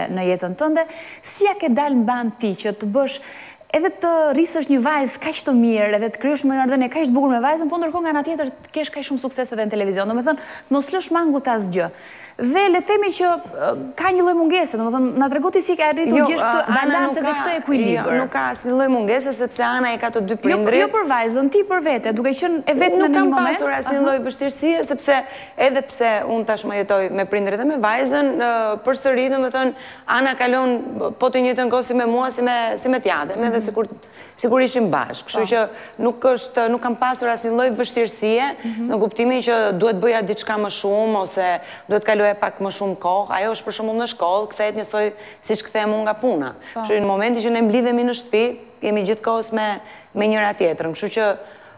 në jetën tënde, si ia ke dalë mbanë ti që të bësh edhe të rrisësh një vajzë kaq të mirë, edhe të krijosh një marrëdhënie kaq të bukur me vajzën, po ndërkohë nga ana tjetër të kesh kaq shumë sukses edhe në televizion. Domethënë, të mos lësh mangut asgjë. Dhe le të themi që ka një lloj mungese, domethënë na trego ti si ke arritur jo, gjithë këtë balancë dhe këtë ekuilibër. Jo, nuk ka asnjë lloj mungese sepse Ana e ka të dy jo, prindërit. Jo, për vajzën, ti për vete, duke qenë e vetme në një moment. Nuk kam pasur asnjë lloj vështirësie sepse Edhe pse unë tashmë jetoj me prindërit dhe me vajzën, përsëri, domethënë, Ana kalon po të njëjtën kohë si me mua, si me si me të jatin, edhe si kur si kur ishim bashkë. Kështu që nuk është, nuk kam pasur asnjë lloj vështirësie, në kuptimin që duhet bëja diçka më shumë ose duhet të kaloja pak më shumë kohë. Ajo është për shembull në shkollë, kthehet njësoj siç kthehem unë nga puna. Kështu që në momentin që ne mblidhemi në shtëpi, jemi gjithkohës me me njëra-tjetrën. Kështu që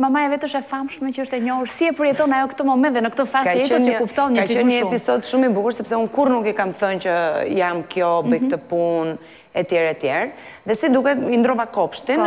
Mamaja e vet është e famshme që është e njohur, si e përjeton ajo këtë moment dhe në këtë fazë të jetës që kupton gjë shumë. Ka qenë një episod shumë i bukur sepse unë kurrë nuk i kam thënë që jam kjo, bëj mhm. këtë punë etj etj. Dhe si duket i ndërrova kopshtin.